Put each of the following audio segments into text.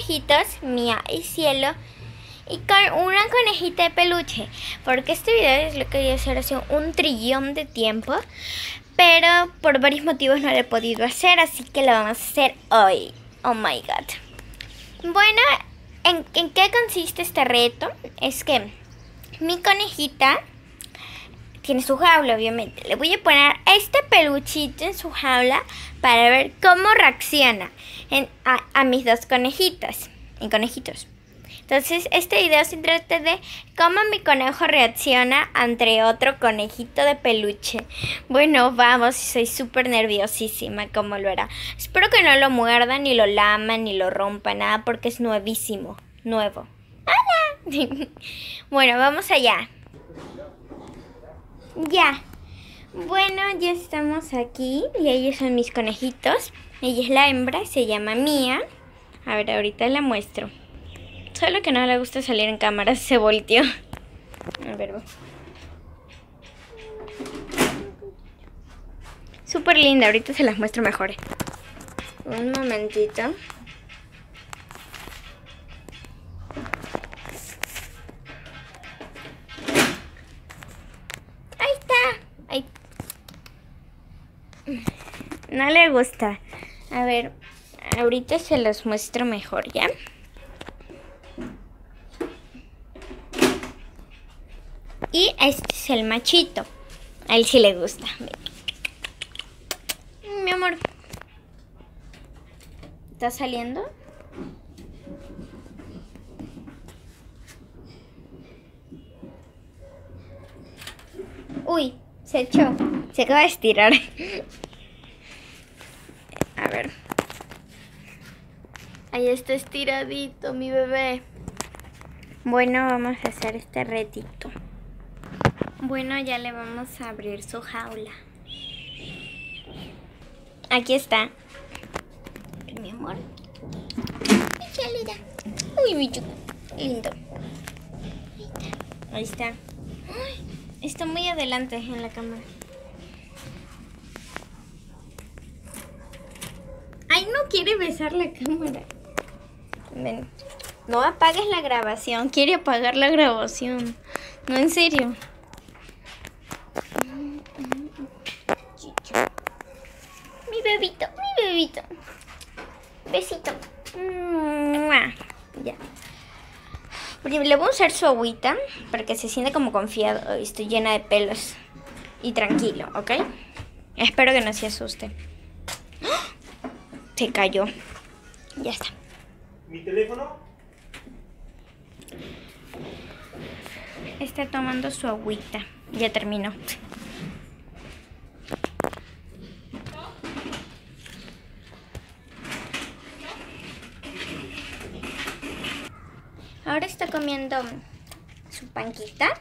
conejitos, Mía y Cielo, y con una conejita de peluche, porque este video es lo que voy a hacer hace un trillón de tiempo, pero por varios motivos no lo he podido hacer, así que lo vamos a hacer hoy. Oh my god. Bueno, ¿en, ¿en qué consiste este reto? Es que mi conejita tiene su jaula, obviamente. Le voy a poner este peluchito en su jaula para ver cómo reacciona a, mis dos conejitas y conejitos. Entonces, este video se trata de cómo mi conejo reacciona ante otro conejito de peluche. Bueno, vamos, soy súper nerviosísima cómo lo hará. Espero que no lo muerda, ni lo lama, ni lo rompa, nada, porque es nuevísimo, nuevo. ¡Hola! bueno, vamos allá. Ya. Bueno, ya estamos aquí y ellos son mis conejitos. Ella es la hembra, se llama Mía. A ver, ahorita la muestro. Solo que no le gusta salir en cámara, se volteó. A ver, Súper linda, ahorita se las muestro mejor. Un momentito. Ahí está. Ahí. No le gusta. A ver, ahorita se los muestro mejor, ¿ya? Y este es el machito. A él sí le gusta. Mi amor. ¿Está saliendo? Uy, se echó. Se acaba de estirar. A ver. Ahí está estiradito mi bebé. Bueno, vamos a hacer este retito. Bueno, ya le vamos a abrir su jaula. Aquí está. Mi amor. Uy, mi chico. Lindo. Ahí está. está muy adelante en la cámara. No quiere besar la cámara. Ven. No apagues la grabación. Quiere apagar la grabación. No, en serio. Mi bebito, mi bebito. Besito. Ya. Le voy a usar su agüita para que se sienta como confiado. Estoy llena de pelos. Y tranquilo, ¿ok? Espero que no se asuste. Se cayó. Ya está. ¿Mi teléfono? Está tomando su agüita. Ya terminó. Ahora está comiendo su panquita.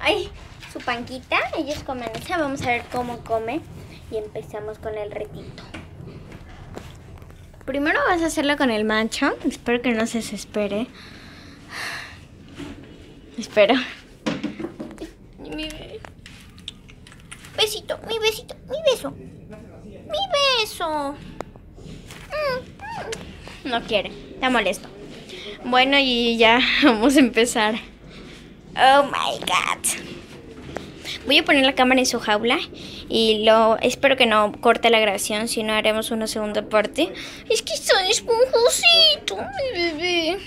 Ay, su panquita. Ellos comen esa. Vamos a ver cómo come. Y empezamos con el retito. Primero vas a hacerlo con el macho. Espero que no se desespere. Espero. Mi besito, mi besito, mi beso. Mi beso. Mm, mm. No quiere, está molesto. Bueno, y ya vamos a empezar. Oh my god. Voy a poner la cámara en su jaula y lo espero que no corte la grabación, si no haremos una segunda parte. Es que son esponjosito, mi bebé.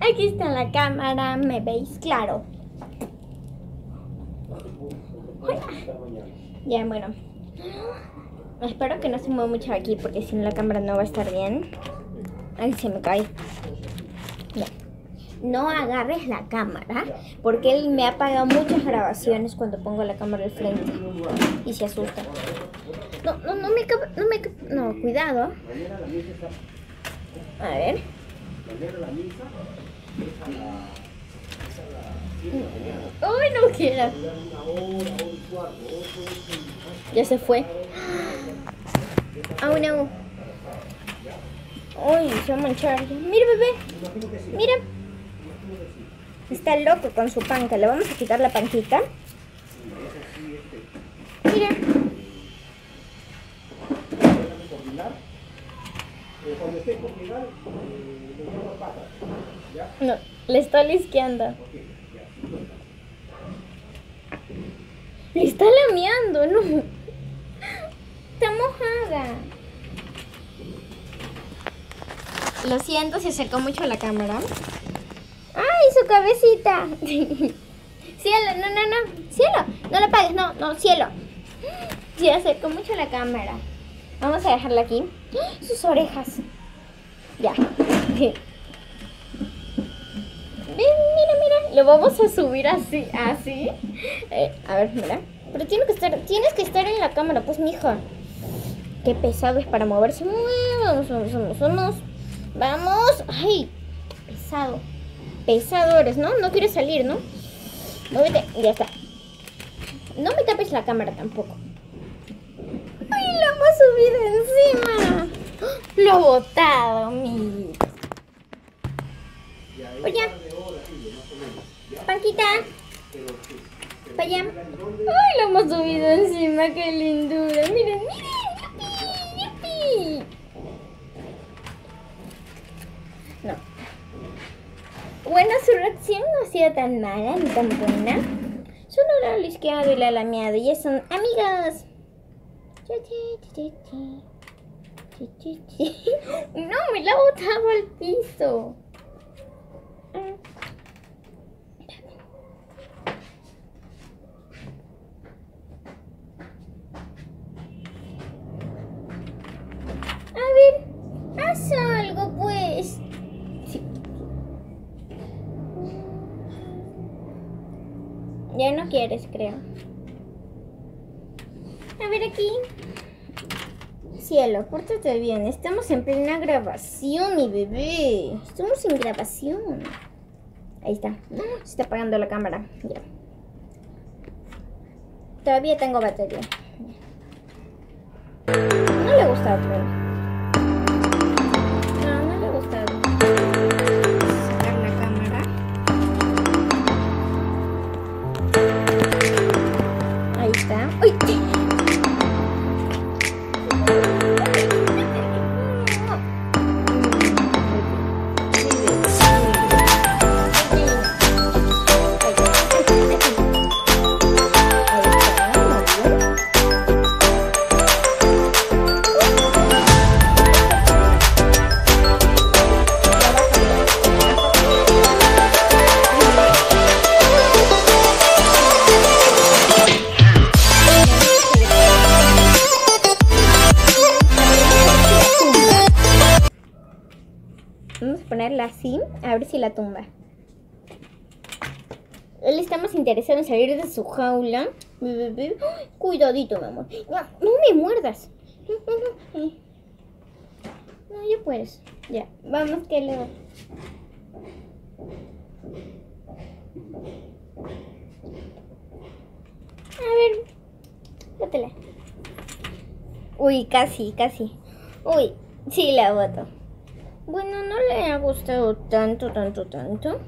Aquí está la cámara, ¿me veis? Claro. Ya, bueno. Espero que no se mueva mucho aquí porque si no la cámara no va a estar bien. Ay, se me cae. No agarres la cámara porque él me ha pagado muchas grabaciones cuando pongo la cámara al frente y se asusta. No, no, no me, no me, no, cuidado. A ver. ¡Ay, no quiera! Ya se fue. Oh no. Uy, se va a manchar. Mira, bebé. Mira. Está loco con su panca. Le vamos a quitar la panquita. Mira. No, le está lisqueando. Le está lameando, no. Está mojada. Lo siento, se acercó mucho a la cámara. ¡Ay, su cabecita! cielo, no, no, no. Cielo, no lo apagues, no, no, cielo. Se acercó mucho la cámara. Vamos a dejarla aquí. Sus orejas. Ya. Mira, mira. Lo vamos a subir así, así. Eh, a ver, mira. Pero tiene que estar, tienes que estar en la cámara, pues, mija. Qué pesado es para moverse. Vamos, vamos, vamos, vamos. Vamos. Ay, pesado. Pesado eres, ¿no? No quieres salir, ¿no? Muévete. Ya está. No me tapes la cámara tampoco. ¡Ay, lo hemos subido encima! Lo ha botado, mi. Oye. Panquita. Para allá. ¡Ay, lo hemos subido encima! ¡Qué lindura! ¡Miren, miren! ¡Yupi! ¡Yupi! Bueno, su reacción no ha sido tan mala ni tan buena. Solo la lisqueado y la lameado y ya son amigas. No, me la ha botado al piso. A ver, haz algo pues. Ya no quieres, creo. A ver aquí. Cielo, pórtate bien. Estamos en plena grabación, mi bebé. Estamos en grabación. Ahí está. Se está apagando la cámara. Ya. Todavía tengo batería. No le gusta otro. ¡Uy! A ver si la tumba. Él está más interesado en salir de su jaula. Cuidadito, mi amor. No, me muerdas. No, ya puedes. Ya, vamos que le... A ver, bótela. Uy, casi, casi. Uy, sí la boto. Bueno, no le ha gustado tanto, tanto, tanto.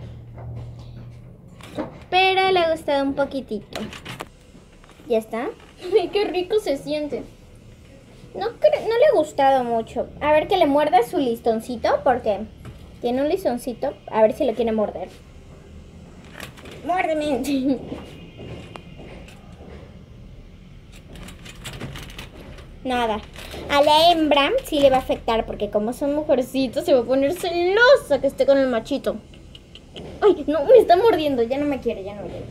Pero le ha gustado un poquitito. ¿Ya está? Ay, qué rico se siente. No, no le ha gustado mucho. A ver que le muerda su listoncito, porque tiene un listoncito. A ver si lo quiere morder. Muérdeme. Nada. A la hembra sí le va a afectar porque como son mujercitos se va a poner celosa que esté con el machito. Ay, no, me está mordiendo, ya no me quiere, ya no me quiere.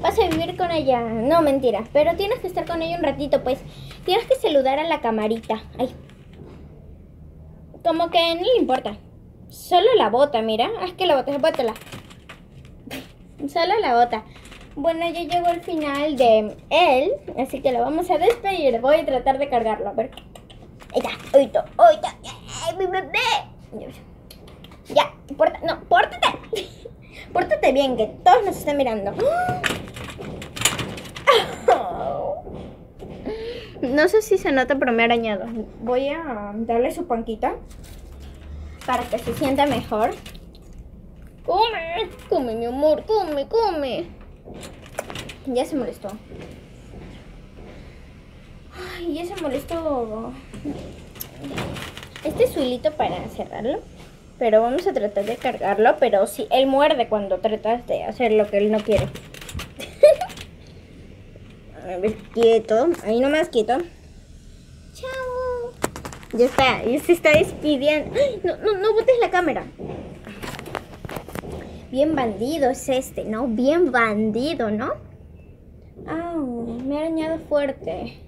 Vas a vivir con ella. No, mentira. Pero tienes que estar con ella un ratito, pues. Tienes que saludar a la camarita. Ay. Como que no le importa. Solo la bota, mira. Ah, Es que la bota, bótala. Solo la bota. Bueno, ya llegó el final de él, así que lo vamos a despedir. Voy a tratar de cargarlo, a ver. Está, oito, oito, ¡ay, mi bebé! Ya, porta, no, pórtate. Pórtate bien, que todos nos están mirando. No sé si se nota, pero me ha arañado. Voy a darle su panquita para que se sienta mejor. Come, come, mi amor, come, come. Ya se molestó. Ay, ya se molestó. Este es su hilito para cerrarlo. Pero vamos a tratar de cargarlo. Pero sí, él muerde cuando tratas de hacer lo que él no quiere. a ver, quieto. Ahí nomás quieto. Chao. Ya está, ya se está despidiendo. No, no, no botes la cámara. Bien bandido es este, ¿no? Bien bandido, ¿no? Au, me ha arañado fuerte.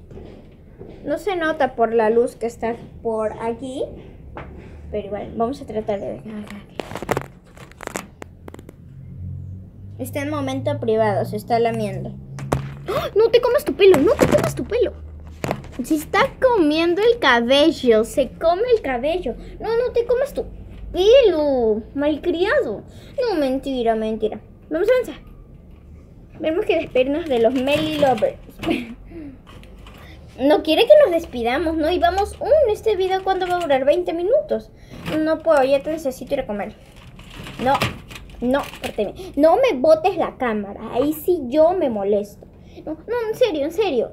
No se nota por la luz que está por aquí. Pero igual, vamos a tratar de... Está en momento privado, se está lamiendo. ¡Ah! No te comas tu pelo, no te comas tu pelo. Se está comiendo el cabello, se come el cabello. No, no te comas tu pelo, malcriado. No, mentira, mentira. Vamos a avanzar. Tenemos que despedirnos de los Melly Lovers. no quiere que nos despidamos, ¿no? Y vamos, uh, este video cuando va a durar 20 minutos. No puedo, ya te necesito ir a comer. No, no, párteme. No me botes la cámara. Ahí sí yo me molesto. No, no, en serio, en serio.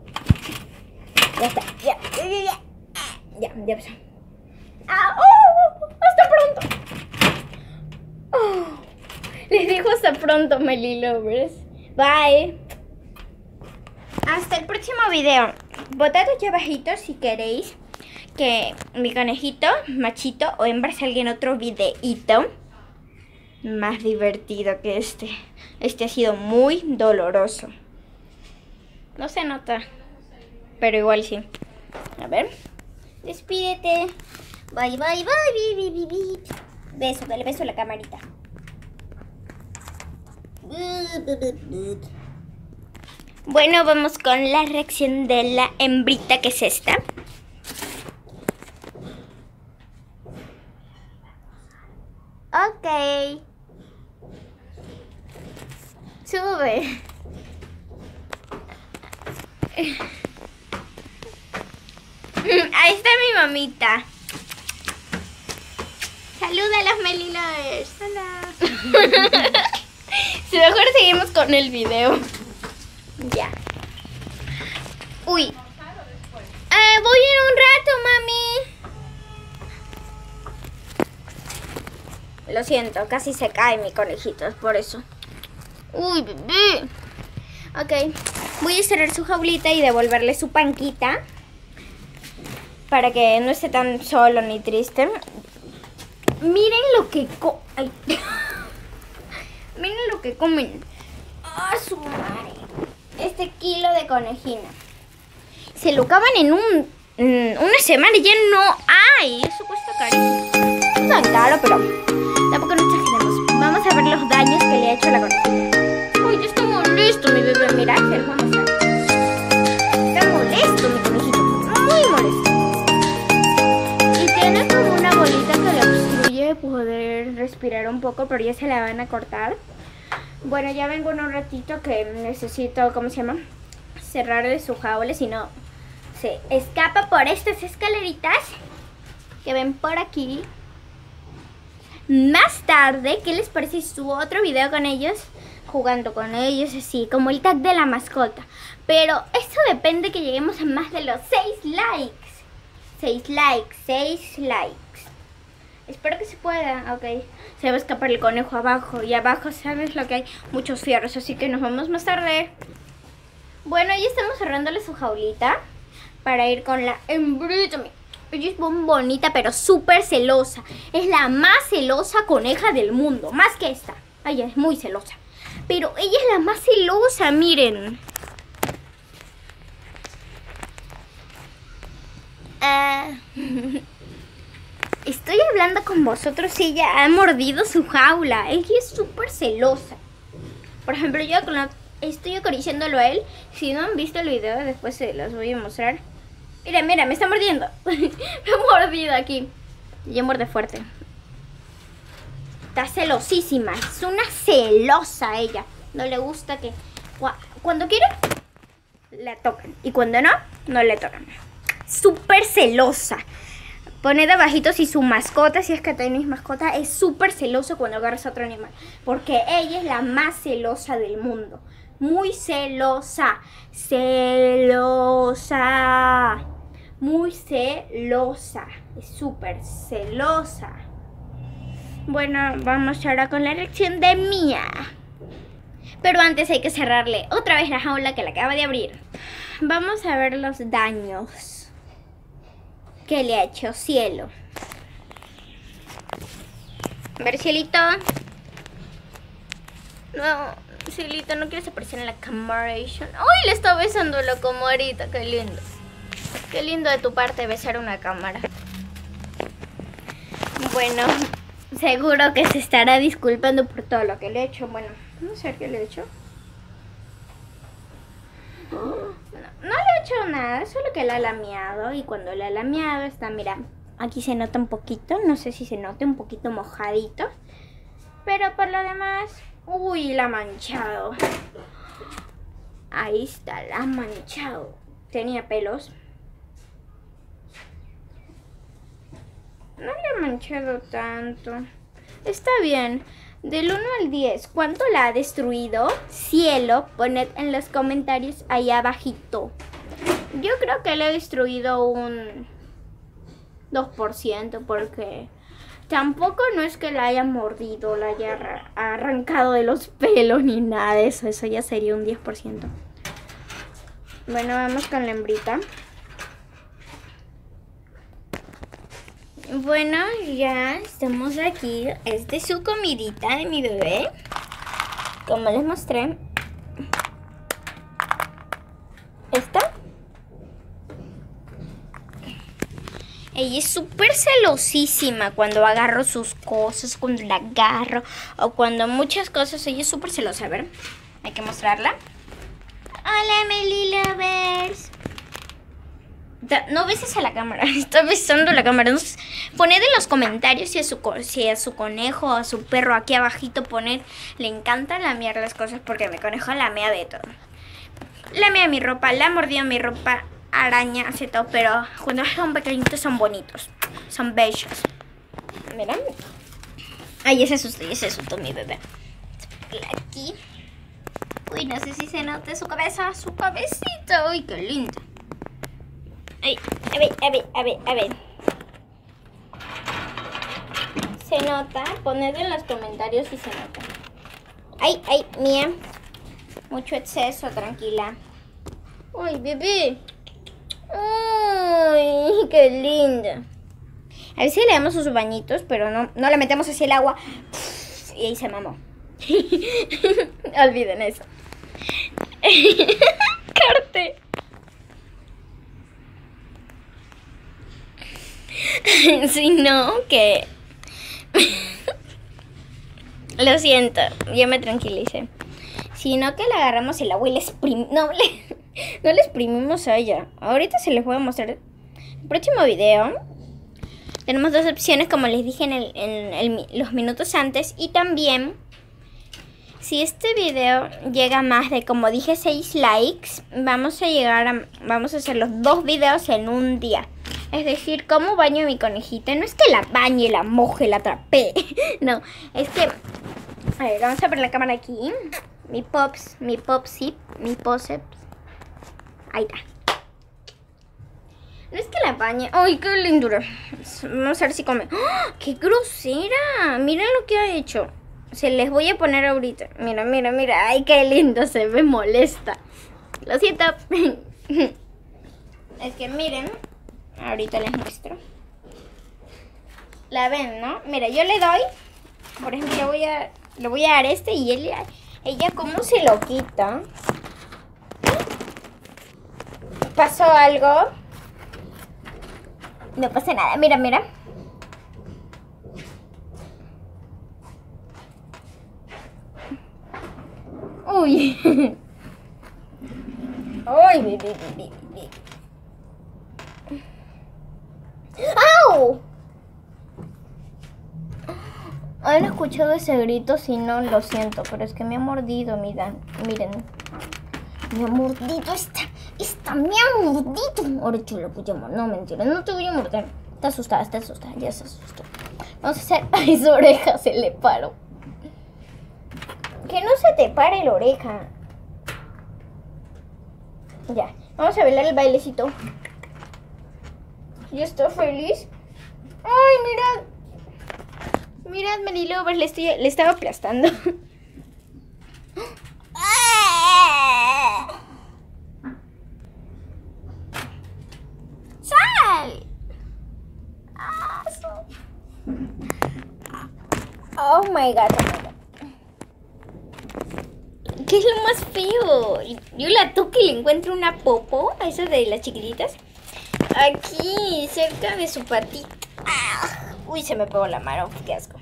Ya está, ya, ya, ya, ya. Ya, ya pasó. Ah, pronto. Oh, les digo hasta pronto, Melly Lovers. Bye. Hasta el próximo video. Votad aquí abajito si queréis que mi conejito, machito o hembra salga en otro videíto más divertido que este. Este ha sido muy doloroso. No se nota, pero igual sí. A ver, despídete. Bye, bye, bye, bye, bye, bye. Beso, dale beso a la camarita. Bueno, vamos con la reacción de la hembrita que es esta. Ok. Sube. Ahí está mi mamita. Saluda a las Melilovers. Hola. si mejor seguimos con el video. Ya. Uy. Eh, voy en un rato, mami. Lo siento, casi se cae mi conejito, es por eso. Uy, bebé. Ok, voy a cerrar su jaulita y devolverle su panquita. Para que no esté tan solo ni triste. Miren lo que co Ay. Miren lo que comen. ¡Ah, su madre! Este kilo de conejina. Se lo acaban en un en una semana y ya no hay. Eso cuesta carísimo. No tan caro, pero tampoco nos exageremos. Vamos a ver los daños que le ha hecho la conejina. Uy, ya está molesto mi bebé. Mira, lo vamos a Está molesto mi conejito. Muy molesto. Y tiene como una bolita que le obstruye poder respirar un poco, pero ya se la van a cortar. Bueno, ya vengo en un ratito que necesito, ¿cómo se llama? Cerrarle su jaula, si no se escapa por estas escaleritas que ven por aquí. Más tarde, ¿qué les parece subo otro video con ellos? Jugando con ellos, así, como el tag de la mascota. Pero eso depende que lleguemos a más de los 6 likes. 6 likes, 6 likes. Espero que se pueda, ok. Se va a escapar el conejo abajo. Y abajo, ¿sabes lo que hay? Muchos fierros, así que nos vemos más tarde. Bueno, ya estamos cerrándole su jaulita. Para ir con la hembrita. Ella es bonita, pero súper celosa. Es la más celosa coneja del mundo. Más que esta. Ella es muy celosa. Pero ella es la más celosa, miren. Ah... Estoy hablando con vosotros y ella ha mordido su jaula. Ella es súper celosa. Por ejemplo, yo estoy acariciándolo a él. Si no han visto el video, después se los voy a mostrar. Mira, mira, me está mordiendo. me ha mordido aquí. Y muerde fuerte. Está celosísima. Es una celosa ella. No le gusta que... Cuando quiere... la tocan. Y cuando no, no le tocan. Súper celosa. Pone abajito si su mascota, si es que tenéis mascota, es súper celosa cuando agarras a otro animal. Porque ella es la más celosa del mundo. Muy celosa. Celosa. Muy celosa. Es súper celosa. Bueno, vamos ahora con la reacción de Mía. Pero antes hay que cerrarle otra vez la jaula que la acaba de abrir. Vamos a ver los daños que le ha hecho Cielo. A ver, Cielito. No, Cielito, no quieres aparecer en la cámara. ¡Ay, le está besando la camarita! ¡Qué lindo! Qué lindo de tu parte besar una cámara. Bueno, seguro que se estará disculpando por todo lo que le he hecho. Bueno, a ver qué le he hecho. No, he nada, solo que la ha lameado. Y cuando la ha lameado está, mira, aquí se nota un poquito. No sé si se nota un poquito mojadito. Pero por lo demás, uy, la ha manchado. Ahí está, la ha manchado. Tenía pelos. No le ha manchado tanto. Está bien. Del 1 al 10, ¿cuánto la ha destruido? Cielo, poned en los comentarios ahí abajito. Yo creo que le ha destruido un 2% porque tampoco no es que la haya mordido, la haya arrancado de los pelos ni nada de eso. Eso ya sería un 10%. Bueno, vamos con la hembrita. Bueno, ya estamos aquí. Esta es su comidita de mi bebé. Como les mostré. ¿Esta? Ella es súper celosísima cuando agarro sus cosas, cuando la agarro o cuando muchas cosas. Ella es súper celosa. A ver, hay que mostrarla. Hola, Meli Lovers. No beses a la cámara, está besando la cámara. poned en los comentarios si a, su, si a su conejo o a su perro aquí abajito poned. Le encanta lamear las cosas porque mi conejo lamea de todo. Lamea mi ropa, la mordió mi ropa, araña, hace todo. Pero cuando son pequeñitos son bonitos, son bellos. Miren. Ay, ese susto, ese susto mi bebé. Aquí. Uy, no sé si se note su cabeza, su cabecita. Uy, qué lindo a ver, a ver, a ver, a ver. ¿Se nota? Poned en los comentarios si se nota. Ay, ay, mía. Mucho exceso, tranquila. Ay, bebé. Ay, qué linda. A si le damos sus bañitos, pero no, no le metemos así el agua. Y ahí se mamó. Olviden eso. Corte. no, que... Lo siento, ya me tranquilicé. Sino que la agarramos el agua y le exprimimos... No, le... no le exprimimos a ella. Ahorita se les voy a mostrar el próximo video. Tenemos dos opciones, como les dije en, los minutos antes. Y también, si este video llega más de, como dije, 6 likes, vamos a llegar a... Vamos a hacer los dos videos en un día. Es decir, ¿cómo baño a mi conejita? No es que la bañe, la moje, la atrapé. no, es que... A ver, vamos a poner la cámara aquí. Mi pops, mi popsip, mi poseps. Ahí está. No es que la bañe. ¡Ay, qué lindura! Vamos a ver si come. ¡Oh, ¡Qué grosera! Miren lo que ha hecho. Se les voy a poner ahorita. Mira, mira, mira. ¡Ay, qué lindo! Se me molesta. Lo siento. es que miren. Ahorita les muestro. La ven, ¿no? Mira, yo le doy. Por ejemplo, le voy a, le voy a dar este y ella, ella cómo se lo quita. Pasó algo. No pasa nada. Mira, mira. Uy. Uy, ¡Au! Han escuchado ese grito, si no, lo siento, pero es que me ha mordido, miren, miren. Me ha mordido esta, Está me ha mordido. Ahora yo. No, mentira, no te voy a morder. Está asustada, está asustada, ya se asustó. Vamos a hacer. Ay, su oreja se le paró. Que no se te pare la oreja. Ya, vamos a bailar el bailecito. ¿Ya está feliz? ¡Ay, mirad! Mirad, Mary Lovers, le, estoy, le estaba aplastando. Oh my god. ¿Qué es lo más feo? Yo la toque y le encuentro una popo, a esas de las chiquititas. Aquí, cerca de su patita. Ah, uy, se me pegó la mano, qué asco.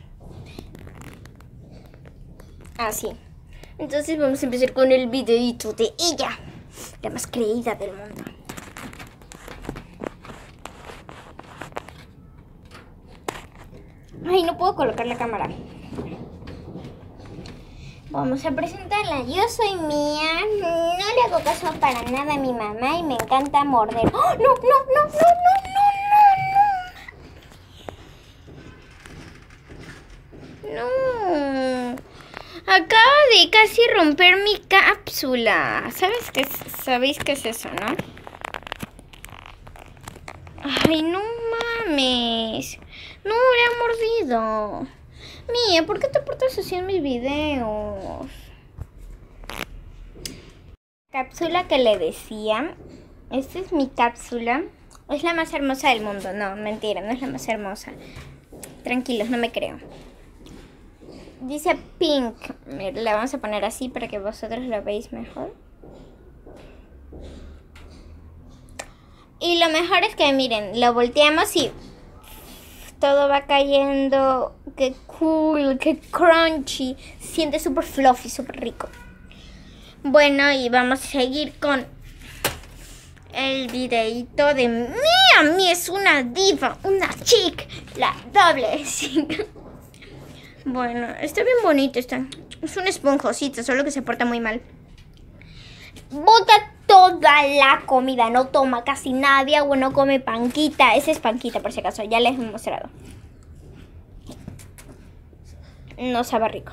Así. Ah, Entonces vamos a empezar con el videito de ella, la más creída del mundo. Ay, no puedo colocar la cámara. Vamos a presentarla. Yo soy Mía. No le hago caso para nada a mi mamá y me encanta morder. ¡Oh, no, no, no, no, no, no, no! No. Acaba de casi romper mi cápsula. ¿Sabes qué, ¿Sabéis qué es eso, no? Ay, no mames. No, le ha mordido. Mía, ¿por qué te portas así en mis videos? Cápsula que le decía. Esta es mi cápsula. Es la más hermosa del mundo. No, mentira, no es la más hermosa. Tranquilos, no me creo. Dice pink. La vamos a poner así para que vosotros la veáis mejor. Y lo mejor es que miren, lo volteamos y todo va cayendo. Qué cool, qué crunchy. siente súper fluffy, súper rico. Bueno, y vamos a seguir con el videito de Mía. Mía es una diva, una chic, la doble Bueno, está bien bonito. Está. Es un esponjosito, solo que se porta muy mal. Bota toda la comida, no toma casi nada de agua, no come panquita. Esa es panquita, por si acaso, ya les he mostrado. No sabe rico.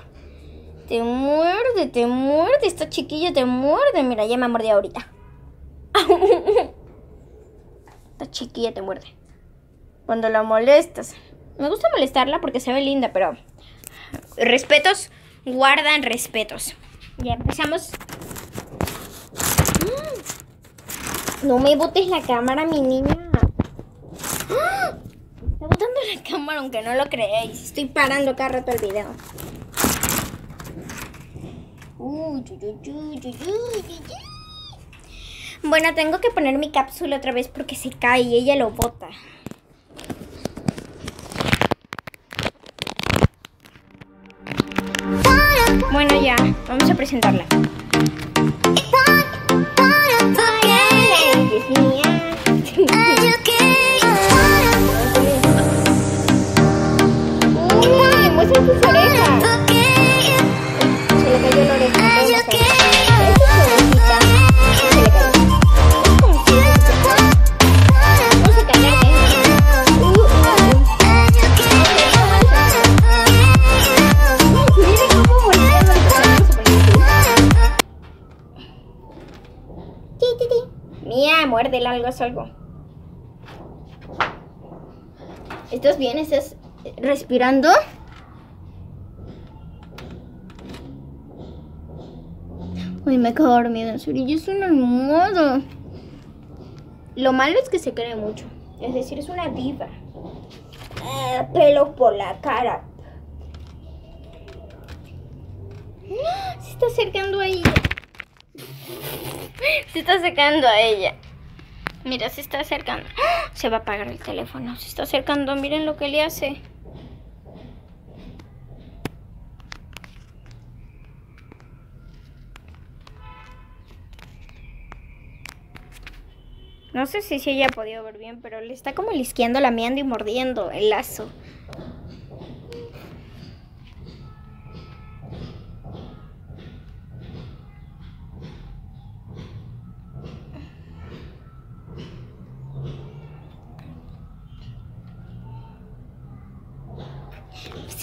Te muerde, te muerde, esta chiquilla te muerde. Mira, ya me mordido ahorita. esta chiquilla te muerde. Cuando la molestas. Me gusta molestarla porque se ve linda, pero... Respetos guardan respetos. Ya empezamos No me botes la cámara, mi niña. ¡Ah! Está botando la cámara, aunque no lo creéis. Estoy parando cada rato el video. bueno, tengo que poner mi cápsula otra vez porque se cae y ella lo bota. Bueno, ya, vamos a presentarla. Muérdela, algo es algo. ¿Estás bien? ¿Estás respirando? Uy, me quedo en serio, yo soy un modo. Lo malo es que se cree mucho. Es decir, es una diva. Eh, pelo por la cara. Se está acercando a ella. Se está acercando a ella. Mira, se está acercando. Se va a apagar el teléfono. Se está acercando. Miren lo que le hace. No sé si, si ella ha podido ver bien, pero le está como lisqueando, lameando y mordiendo el lazo.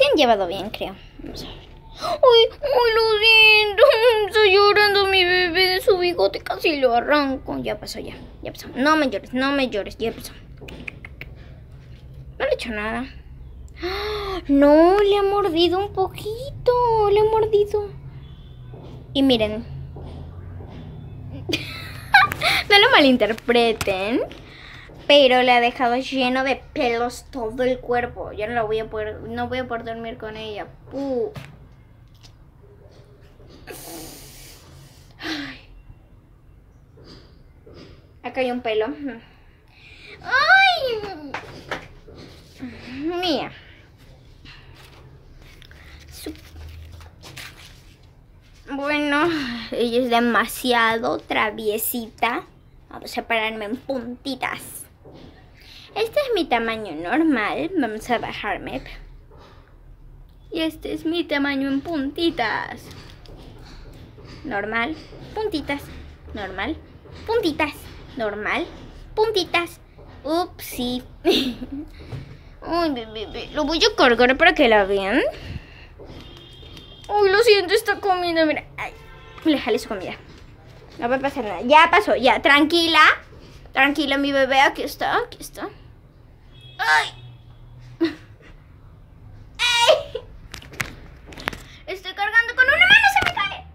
Han llevado bien, creo. Uy, uy, lo siento. Está llorando mi bebé de su bigote. Casi lo arranco. Ya pasó, ya. Ya pasó. No me llores, no me llores. Ya pasó. No le he hecho nada. No, le ha mordido un poquito. Le ha mordido. Y miren. no lo malinterpreten. Pero le ha dejado lleno de pelos todo el cuerpo. Ya no la voy a poder. No voy a poder dormir con ella. Acá hay un pelo. ¡Ay! Mía. Bueno, ella es demasiado traviesita. Vamos a pararme en puntitas. Este es mi tamaño normal. Vamos a bajarme. Y este es mi tamaño en puntitas. Normal. Puntitas. Normal. Puntitas. Normal. Puntitas. Upsi. Uy, bebé, Lo voy a cargar para que la vean. Uy, lo siento, está comiendo. Mira, ay, le comida. No va a pasar nada. Ya pasó, ya. Tranquila. Tranquila, mi bebé. Aquí está, aquí está. ¡Ay! ¡Ay! Estoy cargando con una mano, se me cae.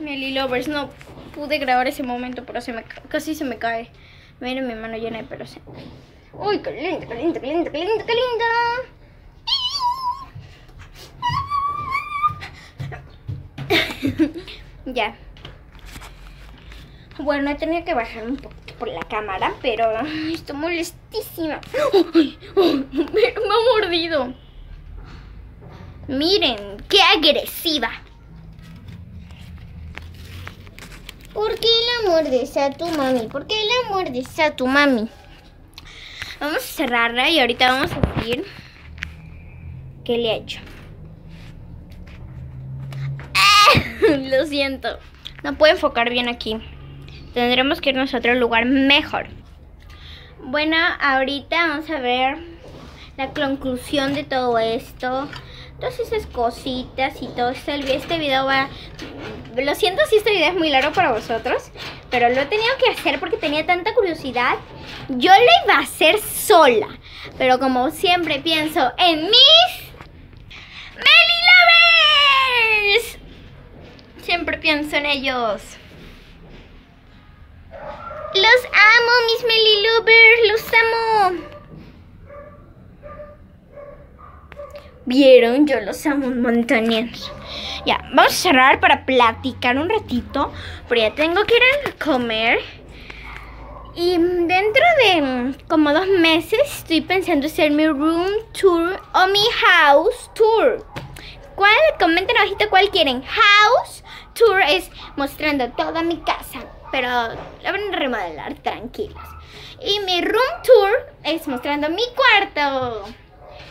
Melly Lovers, no pude grabar ese momento, pero se me casi se me cae. Miren mi mano llena de pelos. ¡Uy, qué lindo, qué lindo, qué lindo, qué lindo, qué lindo! ya. Bueno, he tenido que bajar un poquito por la cámara, pero estoy molestísima. me, ha mordido. Miren, qué agresiva. ¿Por qué la muerdes a tu mami? ¿Por qué la muerdes a tu mami? Vamos a cerrarla y ahorita vamos a decir qué le ha hecho. Lo siento. No puedo enfocar bien aquí. Tendremos que irnos a otro lugar mejor. Bueno, ahorita vamos a ver la conclusión de todo esto. Todas esas cositas y todo. Este video va... Lo siento si este video es muy largo para vosotros. Pero lo he tenido que hacer porque tenía tanta curiosidad. Yo lo iba a hacer sola. Pero como siempre pienso en mis... ¡Meli Lovers! Siempre pienso en ellos. Los amo, mis Meli Lovers, los amo. ¿Vieron? Yo los amo un montón. Ya, vamos a cerrar para platicar un ratito. Pero ya tengo que ir a comer. Y dentro de como dos meses estoy pensando hacer mi room tour o mi house tour. ¿Cuál? Comenten abajito cuál quieren. House tour es mostrando toda mi casa, pero la van a remodelar tranquilos. Y mi room tour es mostrando mi cuarto,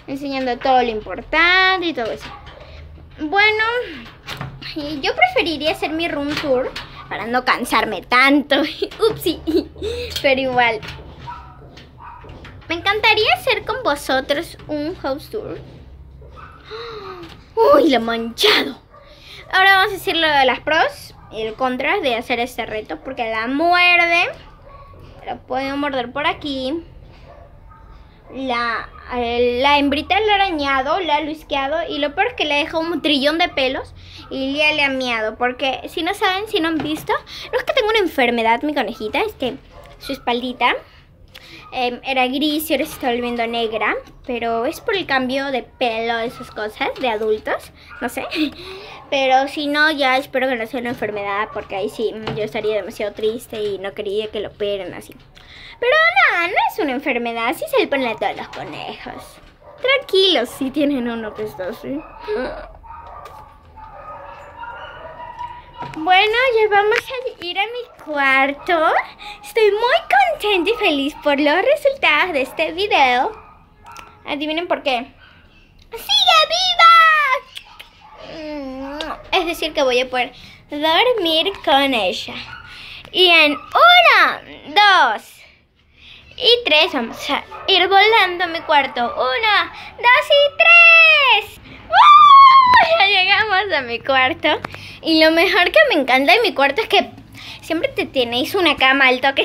enseñando todo lo importante y todo eso. Bueno, yo preferiría hacer mi room tour para no cansarme tanto. Upsi, pero igual. Me encantaría hacer con vosotros un house tour. ¡Uy, lo manchado! Ahora vamos a decir lo de las pros el contra de hacer este reto. Porque la muerde. La puedo morder por aquí. La, la hembrita la ha arañado, la ha luisqueado. Y lo peor es que le deja un trillón de pelos. Y le ha miado. Porque si no saben, si no han visto. No es que tengo una enfermedad, mi conejita. Es que su espaldita Em, era gris y ahora se está volviendo negra, pero es por el cambio de pelo, esas cosas, de adultos, no sé. Pero si no, ya espero que no sea una enfermedad, porque ahí sí, mm, yo estaría demasiado triste y no quería que lo operen así. Pero nada, no es una enfermedad, así se le ponen a todos los conejos. Tranquilos, si tienen uno que está así. Bueno, ya vamos a ir a mi cuarto. Estoy muy contenta y feliz por los resultados de este video. Adivinen por qué. ¡Sigue viva! Mm, es decir, que voy a poder dormir con ella. Y en una, dos y tres. Vamos a ir volando a mi cuarto. Una, dos y tres. Ya llegamos a mi cuarto. Y lo mejor que me encanta de mi cuarto es que siempre te tenéis una cama alto que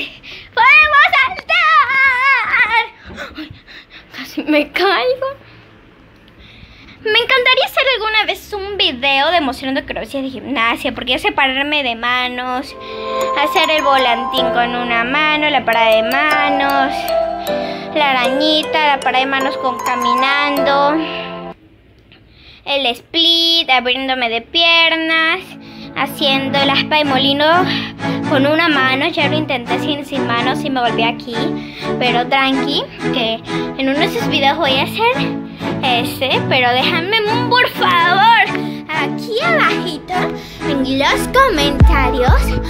¡Podemos saltar! casi me caigo. Me encantaría hacer alguna vez un video demostrando acrobacias de gimnasia, porque ya separarme de manos, hacer el volantín con una mano, la parada de manos, la arañita, la parada de manos con caminando, el split, abriéndome de piernas, haciendo el aspa de molino con una mano. Ya lo intenté sin, sin manos y me volví aquí, pero tranqui, que en uno de esos videos voy a hacer ese, pero déjame por favor aquí abajito en los comentarios.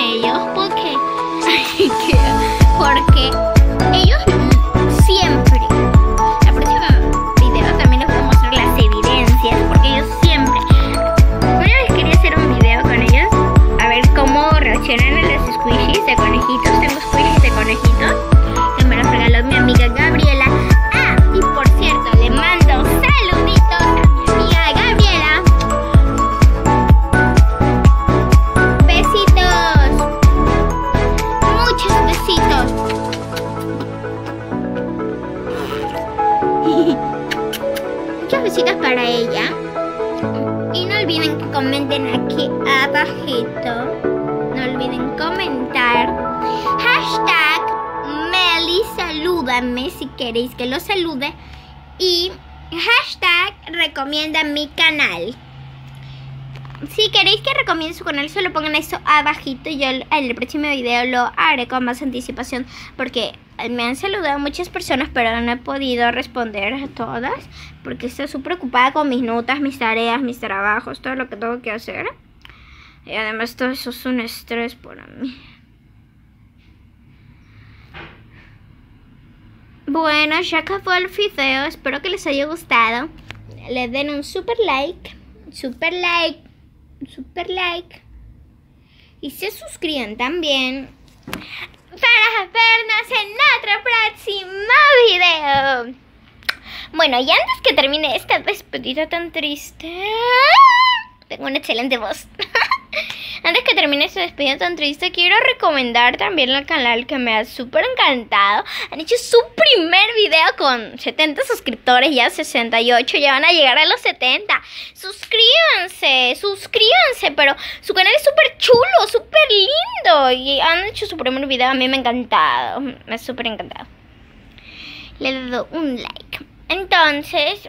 Ellos porque... porque ellos siempre porque ellos siempre... Una vez quería hacer un video con ellos, a ver cómo reaccionan a los squishies de conejitos. Queréis que lo salude. Y hashtag recomienda mi canal. Si queréis que recomiende su canal, solo pongan eso abajito. Yo en el próximo video lo haré con más anticipación porque me han saludado muchas personas, pero no he podido responder a todas porque estoy súper ocupada con mis notas, mis tareas, mis trabajos, todo lo que tengo que hacer. Y además todo eso es un estrés para mí. Bueno, ya acabó el video. Espero que les haya gustado. Le den un super like. Super like. Super like. Y se suscriban también para vernos en otro próximo video. Bueno, y antes que termine esta despedida tan triste, tengo una excelente voz. antes que termine esta despedida tan triste, quiero recomendar también el canal que me ha súper encantado. Han hecho su primer video con 70 suscriptores, ya 68, ya van a llegar a los 70. Suscríbanse, suscríbanse, pero su canal es súper chulo, súper lindo. Y han hecho su primer video, a mí me ha encantado, me ha súper encantado. Le dado un like. Entonces,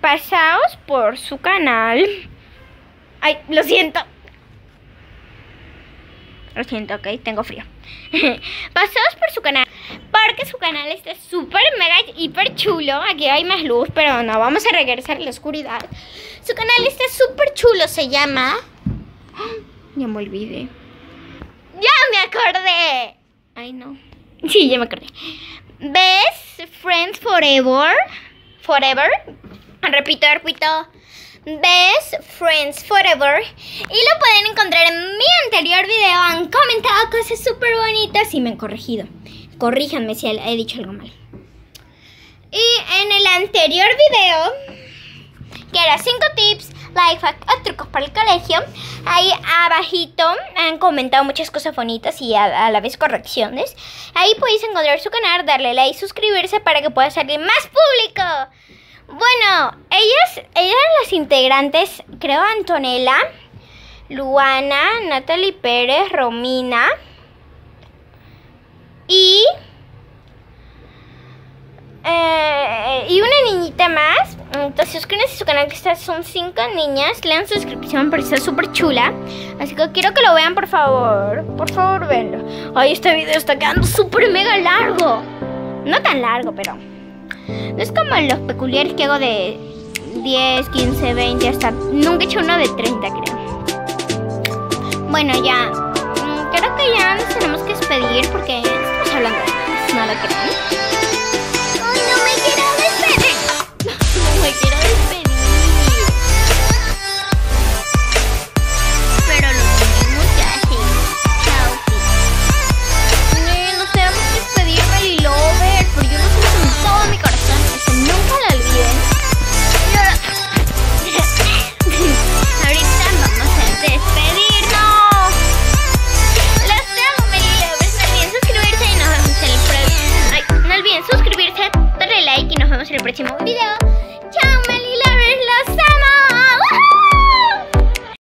pasaos por su canal. Ay, lo siento. Lo siento, ok, tengo frío. pasaos por su canal. Porque su canal está súper, mega, hiper chulo. Aquí hay más luz, pero no, vamos a regresar a la oscuridad. Su canal está súper chulo, se llama... Ya me olvidé. ¡Ya me acordé! Ay, no. Sí, ya me acordé. Best Friends Forever. Forever. Repito, repito. Best Friends Forever. Y lo pueden encontrar en mi anterior video. Han comentado cosas súper bonitas y me han corregido. Corríjanme si he dicho algo mal. Y en el anterior video, que era 5 tips, life hack o trucos para el colegio, ahí abajito han comentado muchas cosas bonitas y a, la vez correcciones. Ahí podéis encontrar su canal, darle like, suscribirse para que pueda salir más público. Bueno, ellas, ellas las integrantes, creo Antonella, Luana, Natalie Pérez, Romina y... Eh, y una niñita más. Entonces suscríbanse a su canal que estas son cinco niñas. Lean su descripción porque está súper chula. Así que quiero que lo vean por favor. Por favor, venlo. Ay, este video está quedando súper mega largo. No tan largo, pero... No es como los peculiares que hago de 10, 15, 20, hasta... Nunca he hecho uno de 30, creo. Bueno, ya... Mm, creo que ya nos tenemos que despedir porque estamos hablando de no lo creen.